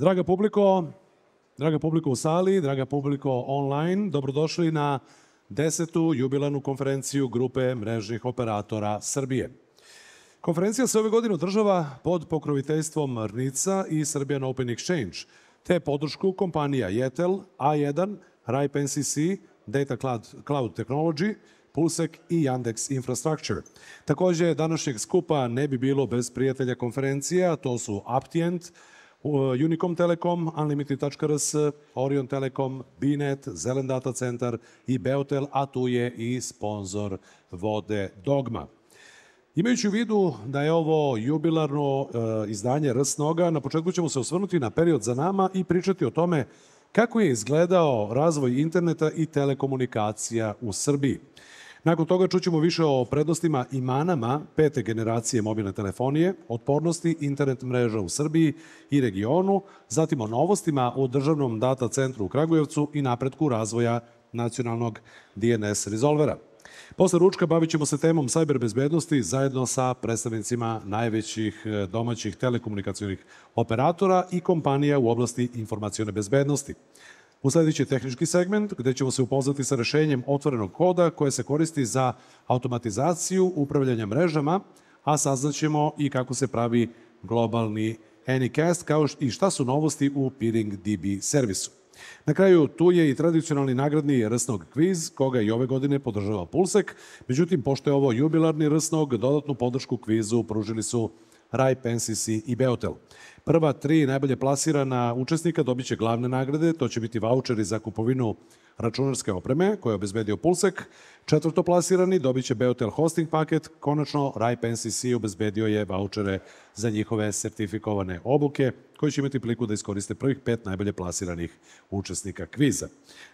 Draga publiko, draga publiko u sali, draga publiko online, dobrodošli na desetu jubilarnu konferenciju grupe mrežnih operatora Srbije. Konferencija se ove godine održava pod pokroviteljstvom Rnica i Serbian Open Exchange, te podršku kompanija Jetel, A1, Ripe NCC, Data Cloud, Cloud Technology, Pulsek i Yandex Infrastructure. Takođe, današnjeg skupa ne bi bilo bez prijatelja konferencije, a to su Aptient, Unicom Telekom, Unlimited.rs, Orion Telekom, Binet, Zelen Data Centar i Beotel, a tu je i sponsor vode Dogma. Imajući u vidu da je ovo jubilarno e, izdanje RS Noga, na početku ćemo se osvrnuti na period za nama i pričati o tome kako je izgledao razvoj interneta i telekomunikacija u Srbiji. Nakon toga čućemo više o prednostima i manama pete generacije mobilne telefonije, otpornosti internet mreža u Srbiji i regionu, zatim o novostima u državnom data centru u Kragujevcu i napretku razvoja nacionalnog DNS rezolvera. Posle ručka bavit ćemo se temom sajber bezbednosti zajedno sa predstavnicima najvećih e, domaćih telekomunikacijonih operatora i kompanija u oblasti informacijone bezbednosti. Usledići tehnički segment gde ćemo se upoznati sa rešenjem otvorenog koda koje se koristi za automatizaciju upravljanja mrežama, a saznaćemo i kako se pravi globalni Anycast kao i šta su novosti u Peering DB servisu. Na kraju tu je i tradicionalni nagradni rsnog kviz, koga i ove godine podržava Pulsek. Međutim, pošto je ovo jubilarni rsnog, dodatnu podršku kvizu pružili su Ripe, NCC i Beotel. Prva tri najbolje plasirana učesnika dobit će glavne nagrade, to će biti voucheri za kupovinu računarske opreme koje je obezbedio Pulsek. Četvrto plasirani dobit će Beotel hosting paket, konačno Ripe NCC obezbedio je vouchere za njihove sertifikovane obuke koji će imati priliku da iskoriste prvih pet najbolje plasiranih učesnika kviza.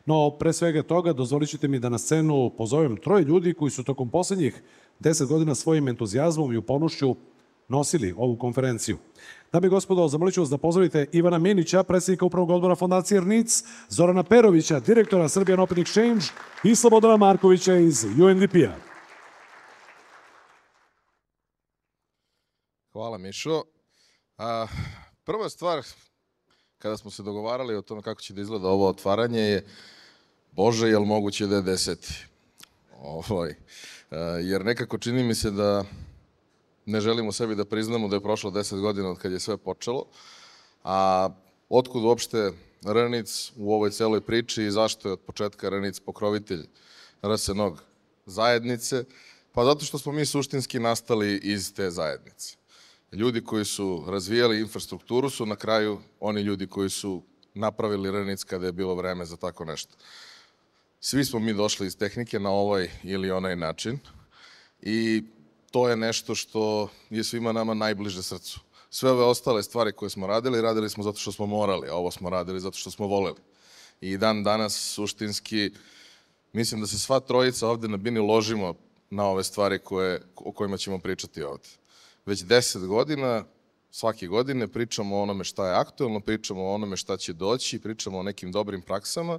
No, pre svega toga, dozvolit ćete mi da na scenu pozovem troje ljudi koji su tokom poslednjih deset godina svojim entuzijazmom i upornošću nosili ovu konferenciju. Dame i gospodo, zamolit ću vas da pozdravite Ivana Minića, predsjednika upravnog odbora Fondacije RNIC, Zorana Perovića, direktora Serbian Open Exchange i Slobodana Markovića iz UNDP-a. Hvala Mišo. A, prva stvar, kada smo se dogovarali o tome kako će da izgleda ovo otvaranje je Bože, je li moguće da je deseti? Ovoj. A, jer nekako čini mi se da ne želimo sebi da priznamo da je prošlo 10 godina od kad je sve počelo. A otkud uopšte Renic u ovoj celoj priči i zašto je od početka Renic pokrovitelj RSNOG zajednice? Pa zato što smo mi suštinski nastali iz te zajednice. Ljudi koji su razvijali infrastrukturu su na kraju oni ljudi koji su napravili Renic kada je bilo vreme za tako nešto. Svi smo mi došli iz tehnike na ovaj ili onaj način i to je nešto što je svima nama najbliže srcu. Sve ove ostale stvari koje smo radili, radili smo zato što smo morali, a ovo smo radili zato što smo voleli. I dan danas, suštinski, mislim da se sva trojica ovde na bini ložimo na ove stvari koje, o kojima ćemo pričati ovde. Već deset godina, svake godine pričamo o onome šta je aktuelno, pričamo o onome šta će doći, pričamo o nekim dobrim praksama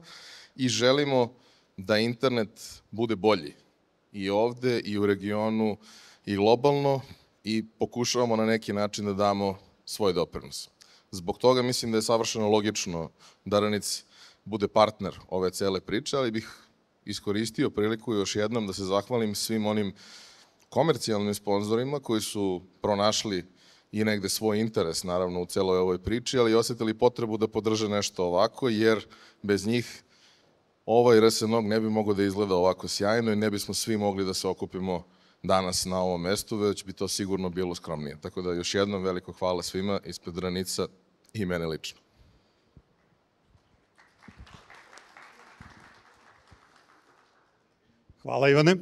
i želimo da internet bude bolji i ovde i u regionu i globalno i pokušavamo na neki način da damo svoj doprinos. Zbog toga mislim da je savršeno logično da Ranic bude partner ove cele priče, ali bih iskoristio priliku još jednom da se zahvalim svim onim komercijalnim sponzorima koji su pronašli i negde svoj interes, naravno, u celoj ovoj priči, ali osetili potrebu da podrže nešto ovako, jer bez njih ovaj RSNOG ne bi mogo da izgleda ovako sjajno i ne bismo svi mogli da se okupimo danas na ovom mestu, već bi to sigurno bilo skromnije. Tako da još jednom veliko hvala svima ispred Ranica i mene lično. Hvala Ivane,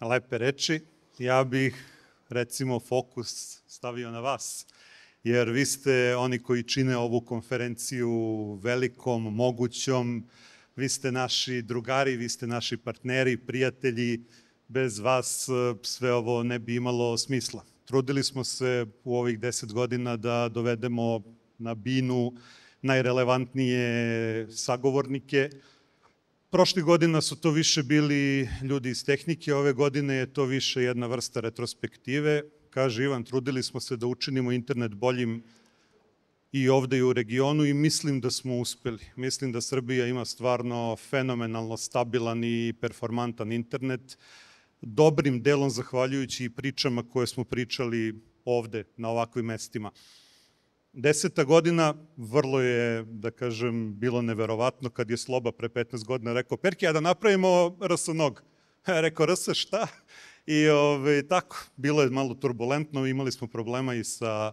lepe reči. Ja bih recimo fokus stavio na vas, jer vi ste oni koji čine ovu konferenciju velikom, mogućom, vi ste naši drugari, vi ste naši partneri, prijatelji, bez vas e, sve ovo ne bi imalo smisla. Trudili smo se u ovih deset godina da dovedemo na binu najrelevantnije sagovornike. Prošli godina su to više bili ljudi iz tehnike, ove godine je to više jedna vrsta retrospektive. Kaže Ivan, trudili smo se da učinimo internet boljim i ovde i u regionu i mislim da smo uspeli. Mislim da Srbija ima stvarno fenomenalno stabilan i performantan internet, dobrim delom zahvaljujući i pričama koje smo pričali ovde na ovakvim mestima. Deseta godina vrlo je, da kažem, bilo neverovatno kad je Sloba pre 15 godina rekao Perki, a da napravimo RS nog. rekao RS šta? I ove, tako, bilo je malo turbulentno, imali smo problema i sa,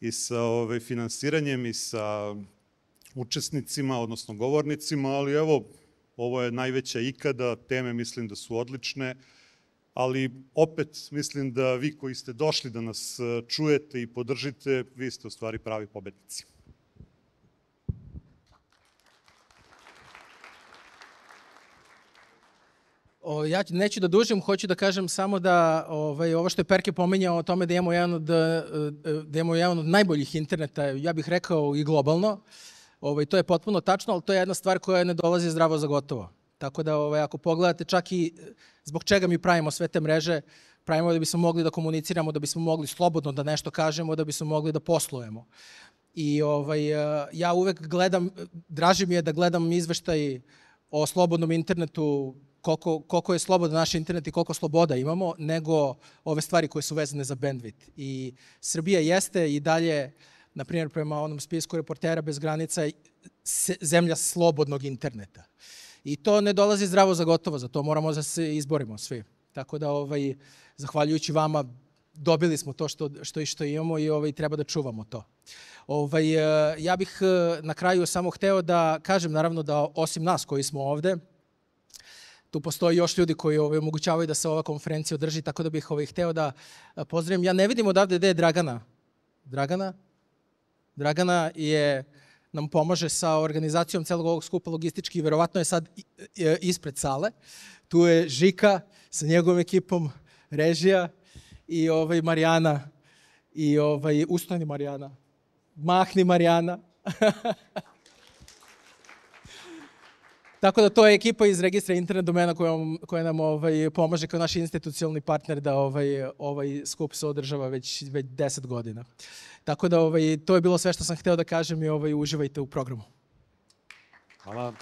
i sa ove, finansiranjem i sa učesnicima, odnosno govornicima, ali evo, ovo je najveća ikada, teme mislim da su odlične, ali opet mislim da vi koji ste došli da nas e, čujete i podržite, vi ste u stvari pravi pobednici. O, ja neću da dužim, hoću da kažem samo da ovaj, ovo što je Perke pominjao o tome da imamo jedan od, e, da imamo jedan od najboljih interneta, ja bih rekao i globalno, ovaj, to je potpuno tačno, ali to je jedna stvar koja ne dolazi zdravo za gotovo. Tako da ovaj, ako pogledate čak i zbog čega mi pravimo sve te mreže, pravimo da bismo mogli da komuniciramo, da bismo mogli slobodno da nešto kažemo, da bismo mogli da poslujemo. I ovaj, e, ja uvek gledam, draži mi je da gledam izveštaj o slobodnom internetu koliko, koliko je slobodan naš internet i koliko sloboda imamo, nego ove stvari koje su vezane za bandwidth. I Srbija jeste i dalje, na primjer, prema onom spisku reportera bez granica, zemlja slobodnog interneta. I to ne dolazi zdravo za gotovo, za to moramo da se izborimo svi. Tako da, ovaj, zahvaljujući vama, dobili smo to što, što što imamo i ovaj, treba da čuvamo to. Ovaj, ja bih eh, na kraju samo hteo da kažem, naravno, da osim nas koji smo ovde, tu postoji još ljudi koji ovaj, omogućavaju da se ova konferencija održi, tako da bih ovaj, hteo da pozdravim. Ja ne vidim odavde gde je Dragana. Dragana? Dragana je nam pomaže sa organizacijom celog ovog skupa logistički verovatno je sad ispred sale. Tu je Žika sa njegovom ekipom, režija i ovaj Marijana i ovaj ustani Marijana. Mahni Marijana. Tako da to je ekipa iz registra internet domena koja, koja nam ovaj, pomaže kao naš institucionalni partner da ovaj, ovaj skup se održava već, već 10 godina. Tako da ovaj, to je bilo sve što sam hteo da kažem i ovaj, uživajte u programu. Hvala.